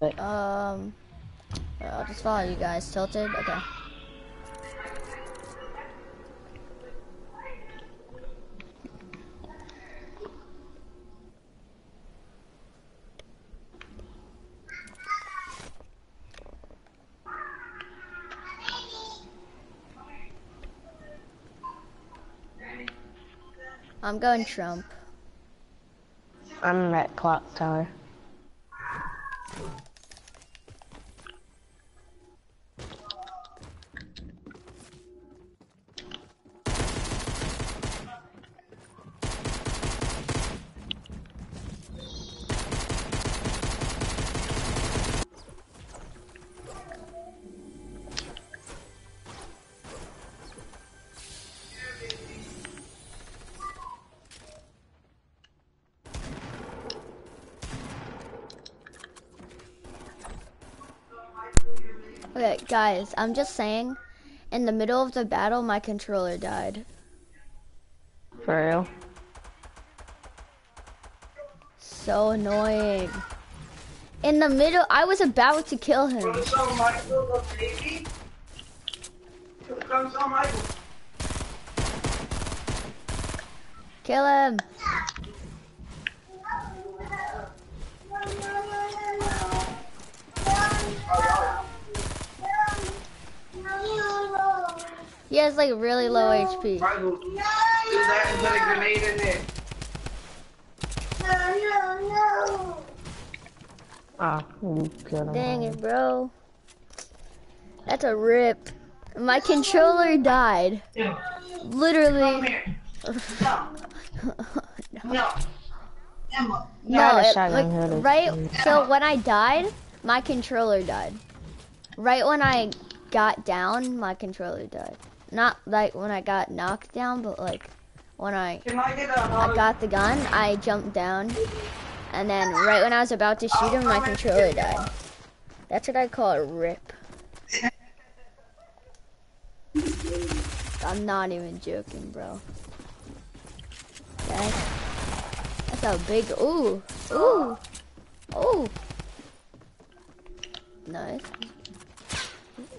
But Um, I'll just follow you guys. Tilted. Okay. I'm going Trump. I'm at clock tower. Okay, guys, I'm just saying, in the middle of the battle, my controller died. For real. So annoying. In the middle, I was about to kill him. Kill on Michael, the baby. Comes on Michael. Kill him. He has like really low HP. Michael, do that and put a grenade in there. Oh, you killed him. Dang it, bro. That's a rip. My controller died. Come Literally. here. No. No. Emma. No, it, shotgun here to- like, right. So when I died, my controller died. Right when I got down, my controller died. Not like when I got knocked down, but like when I I I got the gun, I jumped down, and then right when I was about to shoot him, my controller died. That's what I call a rip. I'm not even joking, bro. That's, that's a big ooh, ooh, ooh. Nice.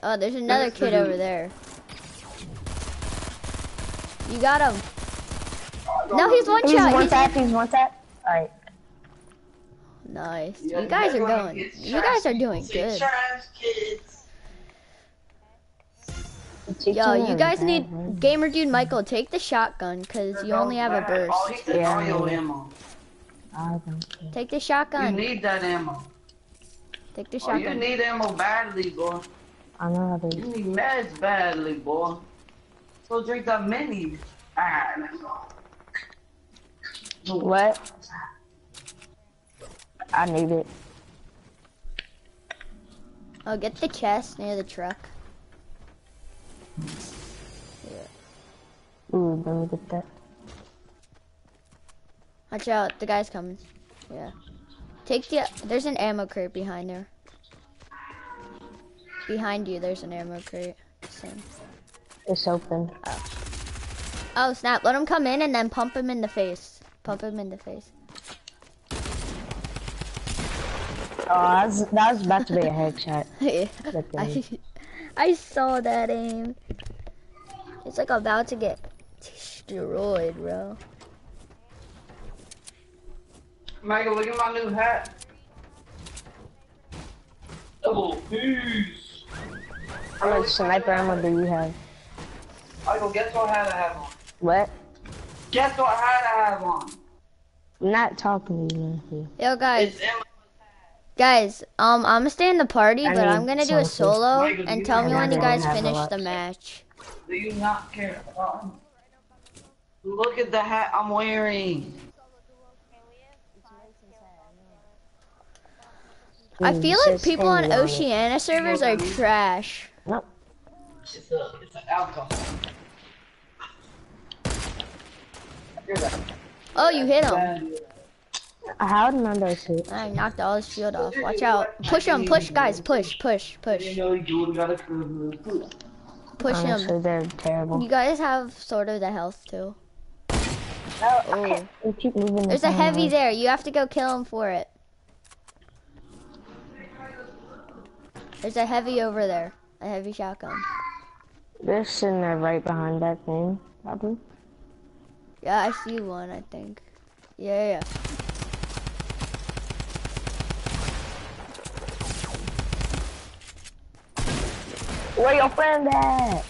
Oh, there's another kid over there. You got him. No, he's one He's shot. one He's tap, he's one tap. Alright. Nice. Yeah, You guys are gonna going. get You guys are doing Say good. Yo, you guys need gamer dude Michael. Take the shotgun because you only have a burst. All he said, Yeah, all your yeah. ammo. I don't care. Take the shotgun. You need that ammo. Take the Oh, you need ammo badly, boy. I know how You need meds badly, boy. So drink that mini. Ah, let's go. What? I need it. Oh, get the chest near the truck. Ooh, let me get that. Watch out, the guy's coming. Yeah. Take the. There's an ammo crate behind there. Behind you, there's an ammo crate. Same. It's open. Oh snap! Let him come in and then pump him in the face. Pump him in the face. Oh, that was, that was about to be a headshot. Yeah, I. I saw that aim. It's like about to get destroyed, bro. Michael, look at my new hat. Double peace. How much sniper ammo do you have? Michael, guess what hat I have on? What? Guess what hat I have on? I'm not talking to you, Matthew. Yo, guys, guys. Um, I'm gonna stay in the party, I but mean, I'm gonna do a solo Michael, and tell me when you guys I have a finish the match. Do you not care about him? Look at the hat I'm wearing. I feel like people on Oceania servers are trash. Nope. It's a, it's an alcohol. You're that Oh, you hit him. How did my dice hit? I knocked all his shield off. Watch out. Push him. Push, guys. Push, push, push. know you got a crew. Push him. Honestly, they're terrible. You guys have sort of the health too. Oh, Oh. I keep moving. There's a heavy away. there. You have to go kill him for it. There's a heavy over there. A heavy shotgun. They're sitting there right behind that thing, probably. Yeah, I see one, I think. Yeah, yeah. Where your friend at?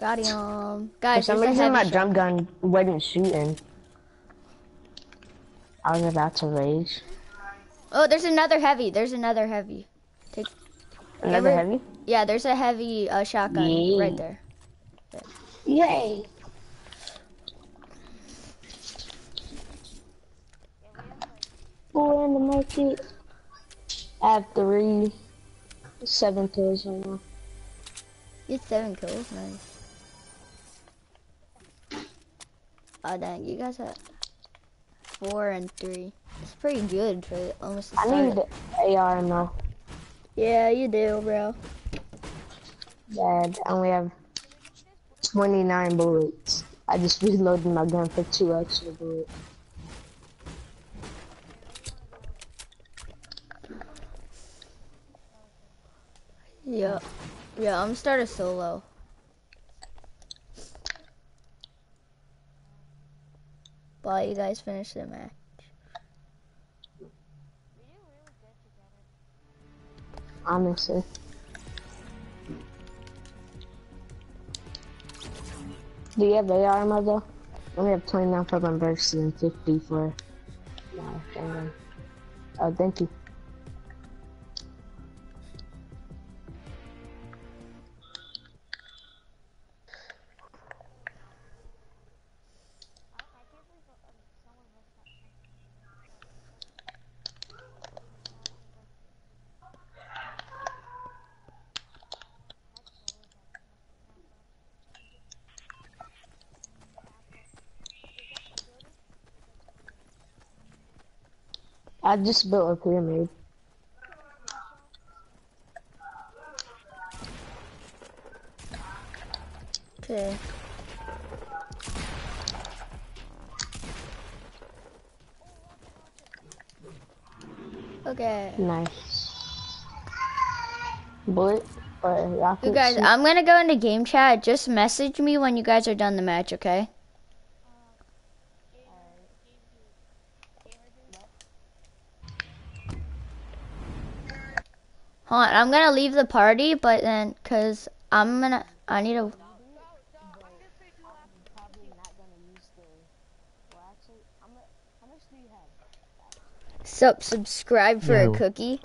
Got him. For Guys, some reason, my drum gun wasn't shooting. I was about to rage. Oh, there's another heavy. There's another heavy. Another heavy? Yeah, there's a heavy uh, shotgun Yeah. right there. Yay! Four in the market. I have three, seven kills right now. You seven kills. Nice. Oh, dang. You guys had four and three. It's pretty good for almost the I need AR ammo. Yeah, you do, bro. Dad, I only have 29 bullets. I just reloaded my gun for two extra bullets. Yeah. Yeah, I'm start a solo. While you guys finish the match. Honestly. Do you have AR though? I only have 29 for my burst and 50 for my. Oh, thank you. I just built a pyramid. Okay. Okay. Nice. Bullet or rocket? You guys? I'm gonna go into game chat. Just message me when you guys are done the match, okay? Hold on, I'm gonna leave the party, but then, cause I'm gonna, I need to. Sup, subscribe for Yo. a cookie.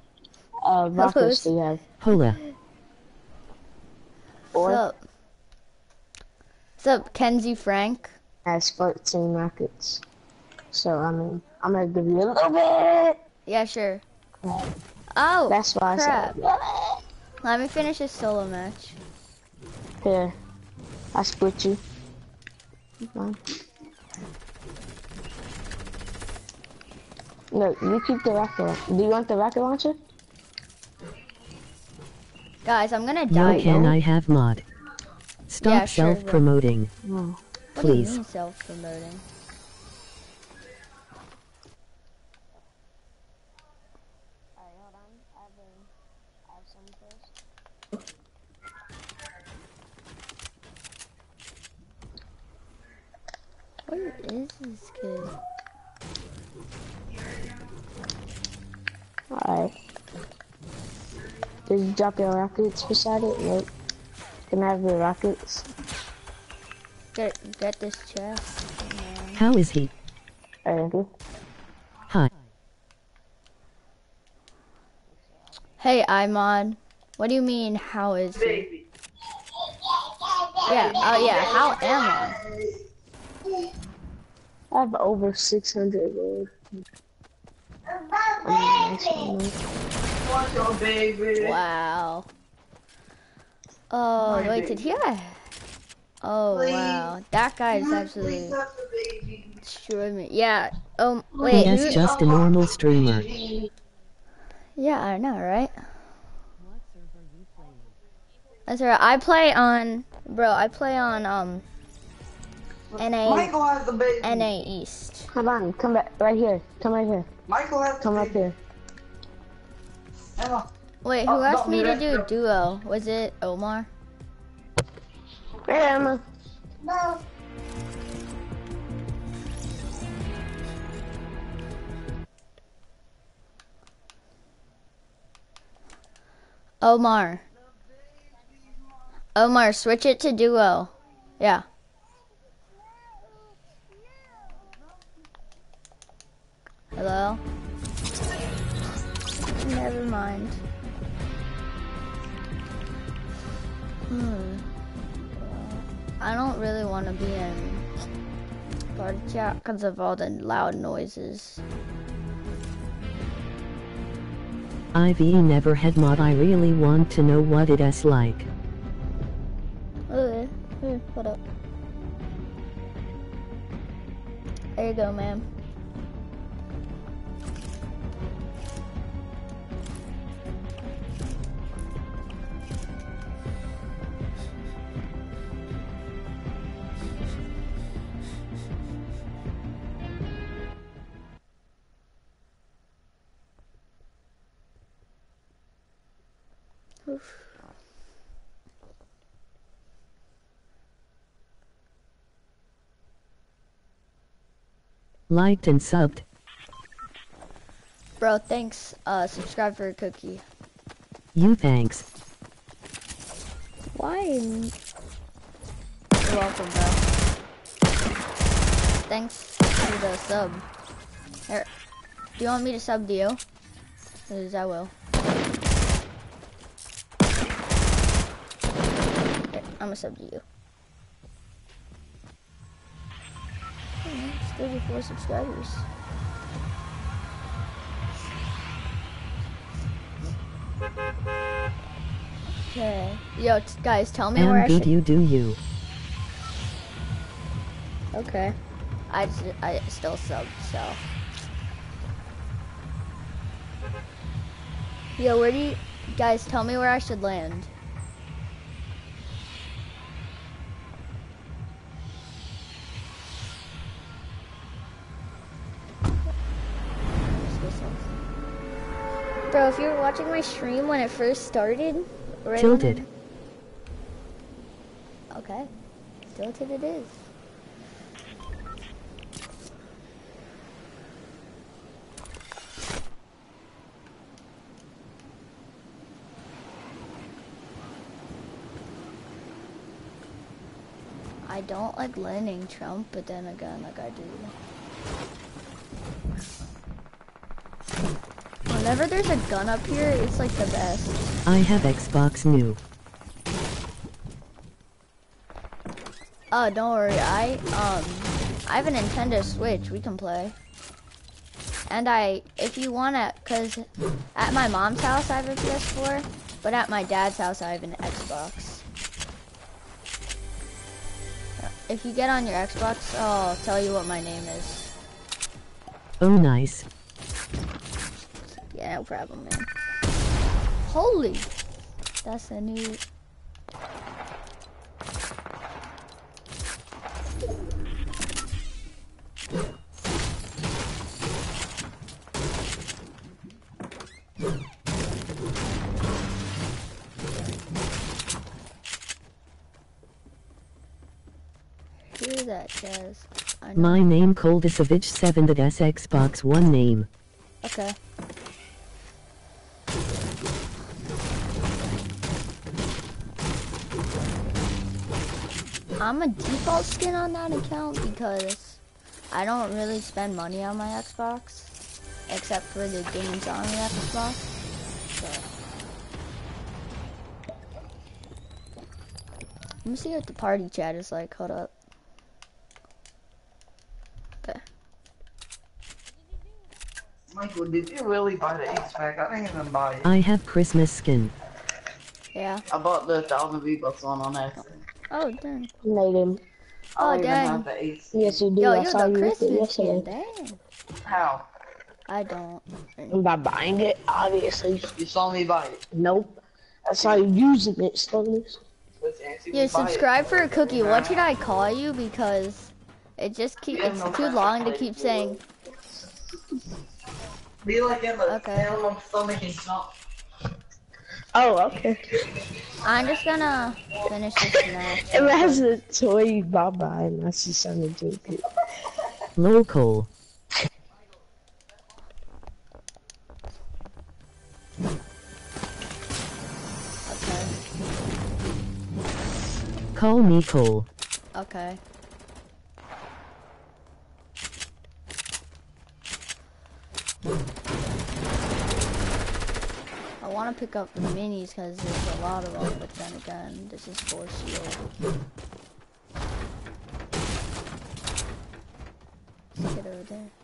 uh, rockets Close. do you have? Hola. Four? Sup. Sup, Kenzie Frank. Has 14 rockets. So, I mean, I'm gonna give you a little bit. Yeah, sure. Oh, That's why crap. I said, Let me finish this solo match. here, I split you. No, you keep the rocket. launcher. Do you want the rocket launcher? Guys, I'm gonna Yo, die. can I have mod? Stop Yeah, sure, self promoting. Oh. No. What do you please? mean self-promoting? Where is this kid? Alright. Did you drop your rockets beside it? Nope. Can I have your rockets? Get get this chest. How is he? Thank you. Hi. Hey, Imod. What do you mean? How is he? Yeah. Oh yeah. How am I? I have over 600 gold. I'm nice one, though. Want your baby. Wow. Oh My wait, did he? have- Oh Please. wow, that guy is Please absolutely touch the baby. destroyed me. Yeah. Um. Wait. Yes, who- just a normal streamer. Yeah, I know, right? That's right. I play on, bro. I play on um, NA Michael has the baby. NA East. Come on, come back right here. Come right here. Michael has the Come up here. Emma. Wait, who Oh, asked me to do a duo? Was it Omar? Hey, Emma. Omar. Omar, switch it to duo. Yeah. Hello? Never mind. Hmm. I don't really want to be in party chat because of all the loud noises. I've never had mod. I really want to know what it is like. Okay. Here, hold up. There you go, ma'am. Liked and subbed. Bro, thanks. Uh, subscribe for a cookie. You thanks. Why? You're welcome, bro. Thanks for the sub. Here, do you want me to sub to you? Because I will. Here, I'm gonna sub to you. Hmm, it's 34 subscribers. Okay. Yo, t- guys, tell me where I And good should. you do you. Okay. I, s- I still sub, so. Yo, where do you guys tell me where I should land? Bro, if you were watching my stream when it first started, right Tilted. Okay. Tilted it is. I don't like landing Trump, but then again, like I do. Whenever there's a gun up here, it's like the best. I have Xbox new. Oh, don't worry. I um, I have a Nintendo Switch. We can play. And I, if you wanna, cause at my mom's house I have a PS4, but at my dad's house I have an Xbox. If you get on your Xbox, I'll tell you what my name is. Oh nice. No problem, man. Holy, that's a new. Hear that, Jazz. My name Koldasovich 7 that's Xbox One name. Okay. I'm a default skin on that account because I don't really spend money on my Xbox, except for the games on the Xbox. So. Let me see what the party chat is like. Hold up. Okay. Michael, did you really buy the X pack? I didn't even buy it. I have Christmas skin. Yeah. I bought the thousand V bucks one on that. Oh, dang. No, didn't. Oh, oh don't dang. have the X. Yes, you do. Yo, I you're saw the you with it Christmas kid. Dang. How? I don't. By buying it, obviously. You saw me buy it. Nope. I saw you using it, Stonies. Yeah, me it. subscribe for a cookie. What should I call you? Because it just keep it's no too long to keep saying. Be like in the Okay. tail of my stomach and jump. Oh, okay. I'm just gonna finish this snack. It has a toy Baba and that's see something to it. Local. Okay. Call me Cole. Okay. I want to pick up the minis because there's a lot of them, but then again, this is for shield. Let's get over there.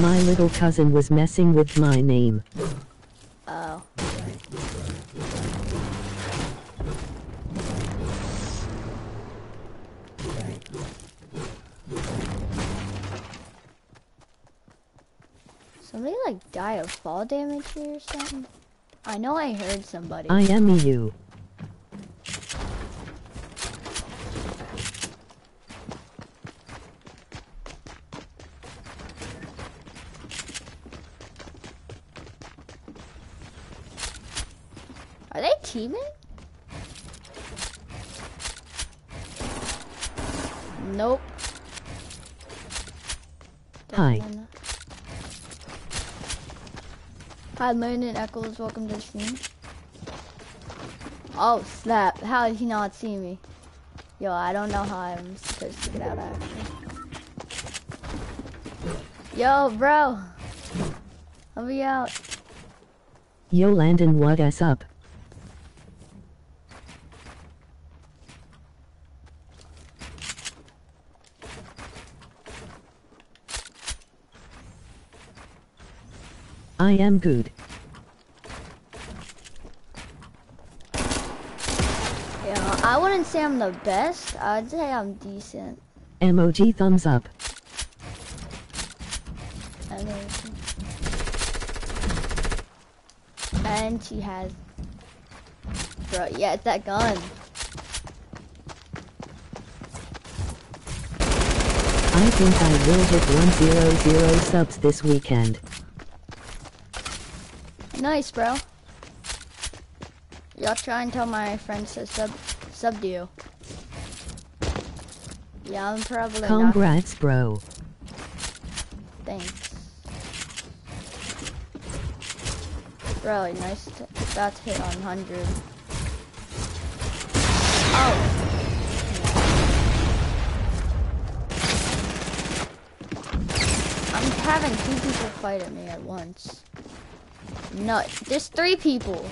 My little cousin was messing with my name. Oh. Somebody like die of fall damage here or something? I know I heard somebody. I am you. Are they teaming? Nope. Hi. Hi, Landon Eccles. Welcome to the stream. Oh, snap. How did he not see me? Yo, I don't know how I'm supposed to get out, actually. Yo, bro. I'll be out. Yo Landon what us up? I am good. Yeah, I wouldn't say I'm the best. I'd say I'm decent. Emoji thumbs up. And she has, bro. Yeah, it's that gun. I think I will hit 100 subs this weekend. Nice, bro. Y'all try and tell my friends to sub sub to you. Yeah, I'm probably not. Congrats bro. Thanks. Really nice. To, that's hit on 100. Oh. I'm having two people fight at me at once. No, there's three people.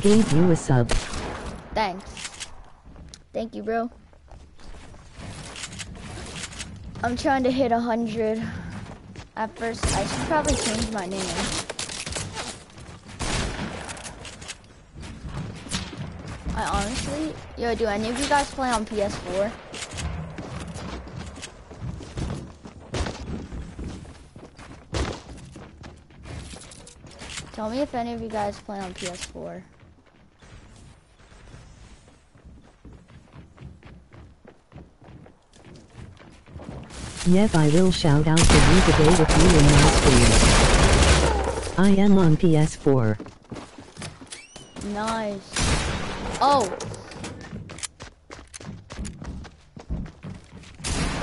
Gave you a sub. Thanks. Thank you, bro. I'm trying to hit a hundred. At first, I should probably change my name. I honestly, yo, do any of you guys play on PS4? Tell me if any of you guys play on PS4. Yep I will shout out to you today with you in my stream. I am on PS4. Nice. Oh.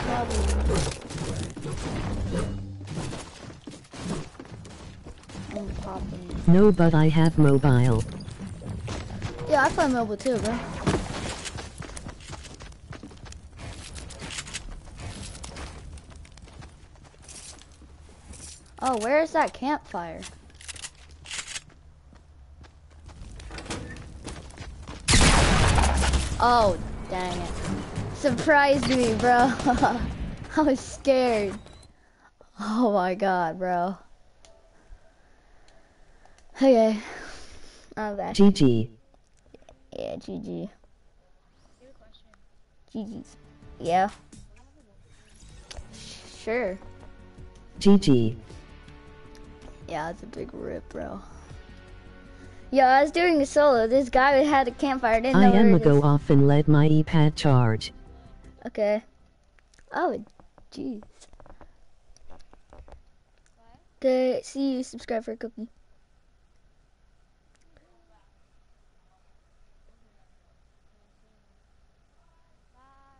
Probably. No but I have mobile. Yeah, I play mobile too, bro. Oh, where is that campfire? Oh, dang it. Surprised me, bro. I was scared. Oh my god, bro. Okay. I'm back. GG. Yeah, GG. GG. Yeah. Sure. GG. Yeah, it's a big rip, bro. Yo, I was doing a solo. This guy had a campfire. Didn't I know am gonna go off and let my e-pad charge. Okay. Oh, jeez. Okay, see you. Subscribe for a cookie.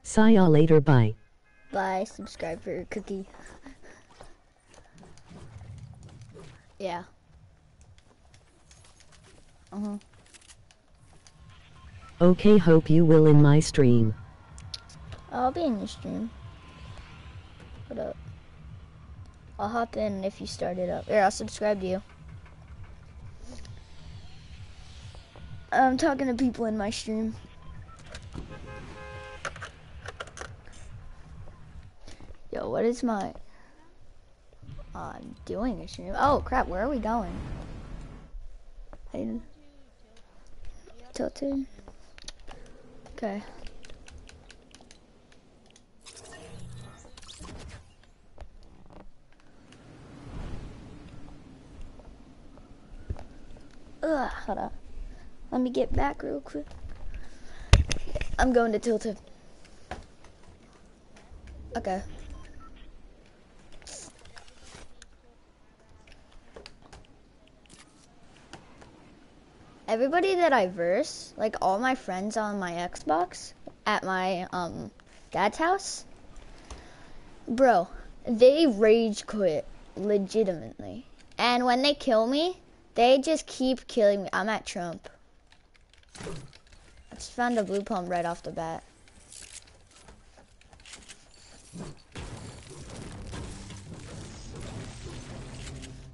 See ya later bye. Bye. Subscribe for a cookie. yeah. Uh huh. Okay hope you will in my stream. I'll be in your stream. What up? I'll hop in if you start it up. Here, I'll subscribe to you. I'm talking to people in my stream. What is my... I'm doing a stream. Oh, crap, where are we going? I... Tilted? Okay. Ugh, hold on. Let me get back real quick. I'm going to Tilted. Okay. Everybody that I verse, like all my friends on my Xbox at my um dad's house, bro, they rage quit legitimately. And when they kill me, they just keep killing me. I'm at Trump. I just found a blue pump right off the bat.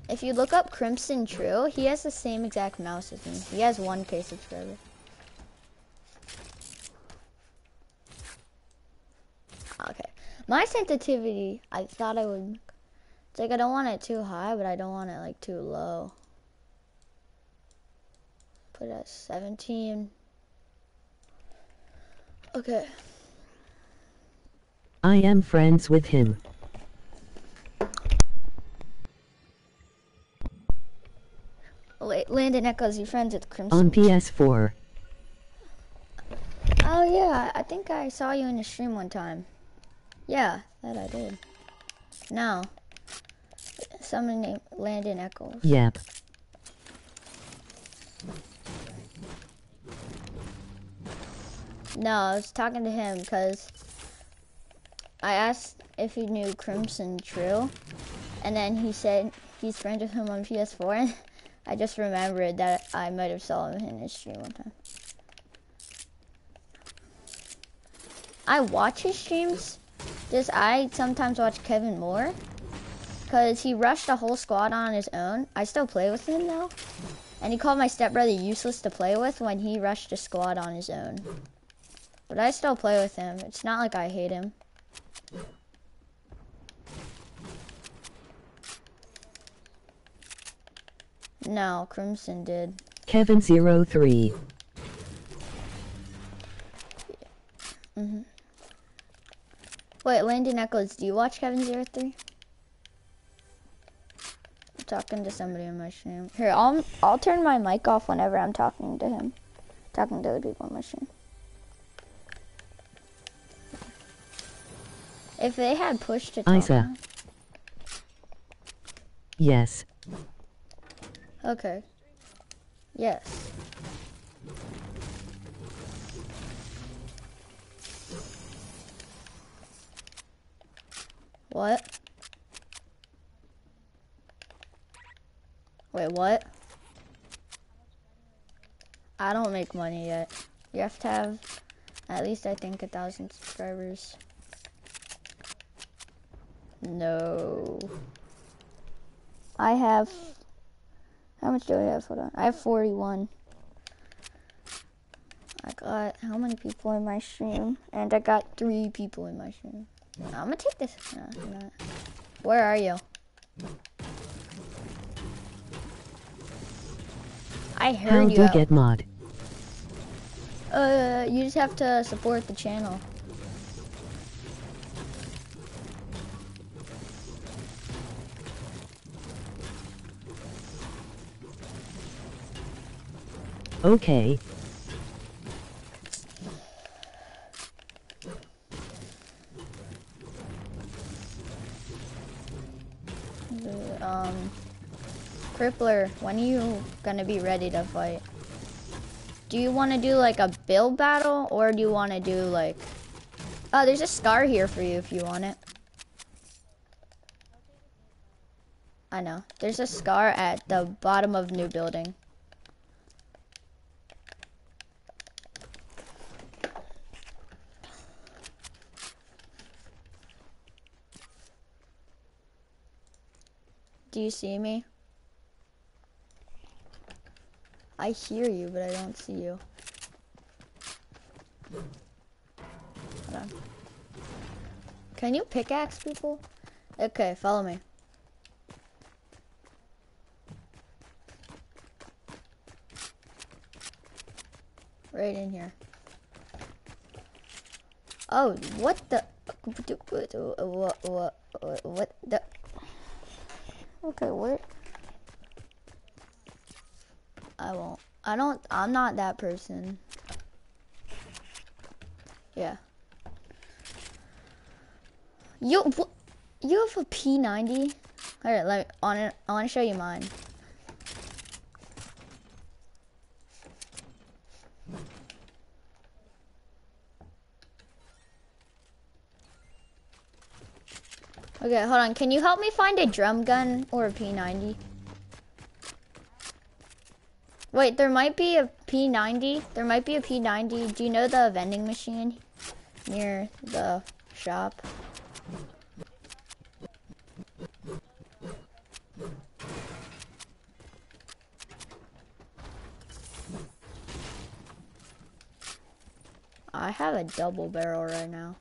If you look up Crimson True, he has the same exact mouse as me. He has 1k subscribers. Okay. My sensitivity, I thought I would... It's like I don't want it too high, but I don't want it like too low. Put it at 17. Okay. I am friends with him. Wait, Landon Echoes, you friends with Crimson? On PS4. Oh yeah, I think I saw you in the stream one time. Yeah, that I did. Now, Someone named Landon Echoes. Yep. No, I was talking to him because I asked if he knew Crimson True, and then he said he's friends with him on PS4. I just remembered that I might have saw him in his stream one time. I watch his streams. Just I sometimes watch Kevin Moore because he rushed a whole squad on his own. I still play with him though, and he called my stepbrother useless to play with when he rushed a squad on his own. But I still play with him. It's not like I hate him. No, Crimson did. Kevin03. Mm-hmm. Wait, Landon Echoes, do you watch Kevin 03? I'm talking to somebody on my stream. Here, I'll I'll turn my mic off whenever I'm talking to him. Talking to other people on my stream. If they had pushed to talk Isa. Yes. Okay. Yes. What? Wait, what? I don't make money yet. You have to have at least, I think, a thousand subscribers. No. I have how much do I have? Hold on. I have 41. I got how many people in my stream? And I got three people in my stream. I'm gonna take this. No. Where are you? I How heard you. do out. get mod? Uh, you just have to support the channel. Okay. Um, Crippler, when are you gonna be ready to fight? Do you want to do like a build battle, or do you want to do like... Oh, there's a scar here for you if you want it. I know. There's a scar at the bottom of new building. Do you see me? I hear you, but I don't see you. Can you pickaxe people? Okay, follow me. Right in here. Oh, what the? What, what, what the? Okay, where? I won't. I don't, I'm not that person. Yeah. You. You have a P90? Alright, let me, on I want to show you mine. Okay, hold on. Can you help me find a drum gun or a P90? Wait, there might be a P90. There might be a P90. Do you know the vending machine near the shop? I have a double barrel right now.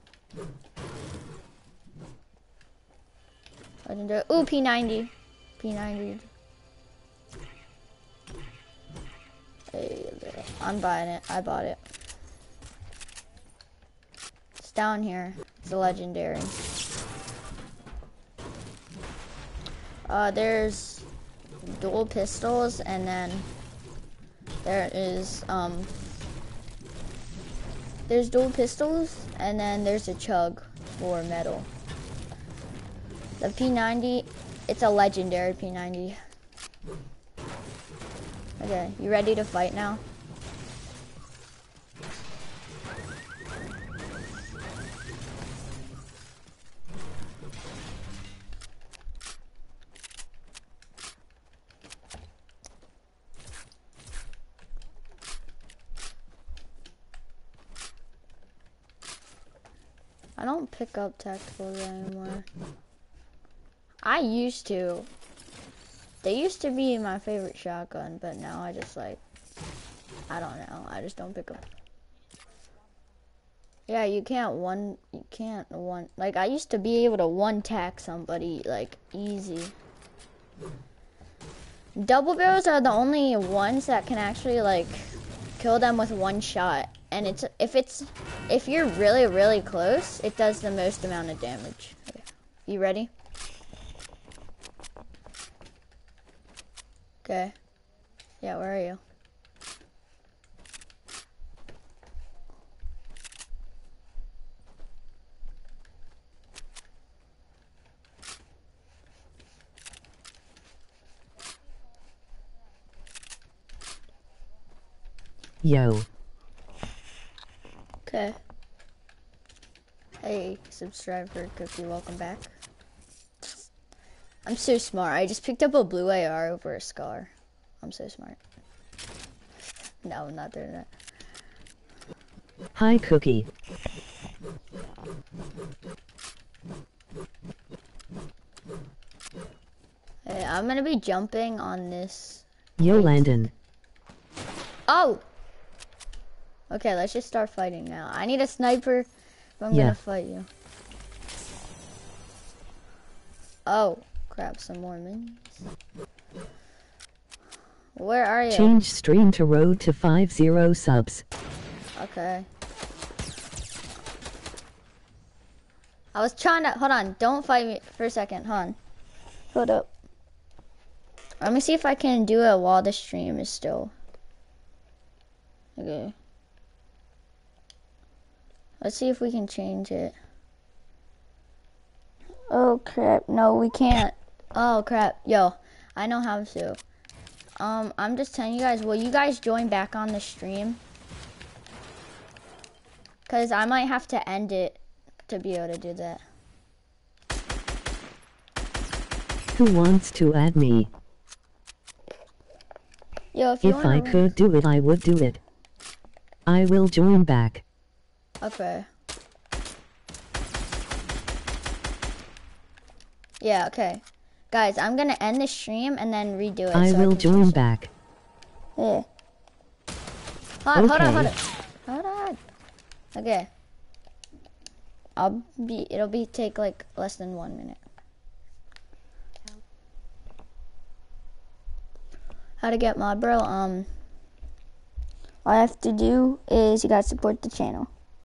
It. Ooh, P90. P90. Hey, I'm buying it. I bought it. It's down here. It's a legendary. Uh, there's dual pistols, and then there is, um, there's dual pistols, and then there's a chug for metal. The P90, it's a legendary P90. Okay, you ready to fight now? I don't pick up tacticals anymore. I used to. They used to be my favorite shotgun, but now I just like, I don't know. I just don't pick them. Yeah, you can't one, you can't one, like I used to be able to one tack somebody like easy. Double barrels are the only ones that can actually like kill them with one shot. And it's, if it's, if you're really, really close, it does the most amount of damage. You ready? Okay. Yeah, where are you? Yo. Okay. Hey, subscriber cookie, welcome back. I'm so smart. I just picked up a blue AR over a scar. I'm so smart. No, I'm not doing that. Hi, Cookie. Hey, I'm gonna be jumping on this. Yo, Landon. Oh! Okay, let's just start fighting now. I need a sniper if I'm Yeah. gonna fight you. Oh, crap, some more minions. Where are you? Change stream to road to 50 subs. Okay. I was trying to, hold on, don't fight me for a second, hold on. Hold up. Let me see if I can do it while the stream is still. Okay. Let's see if we can change it. Oh crap, no we can't. Oh crap, yo, I know how to. Um, I'm just telling you guys, will you guys join back on the stream? Cause I might have to end it to be able to do that. Who wants to add me? Yo, if you If I could do it, I would do it. I will join back. Okay. Yeah, okay. Guys, I'm gonna end the stream and then redo it. I so will can join back. Yeah. Hold, hold on, hold on. Okay. Hold on. Okay. I'll be, it'll be take like less than one minute. How to get mod, bro? Um, all I have to do is you gotta support the channel.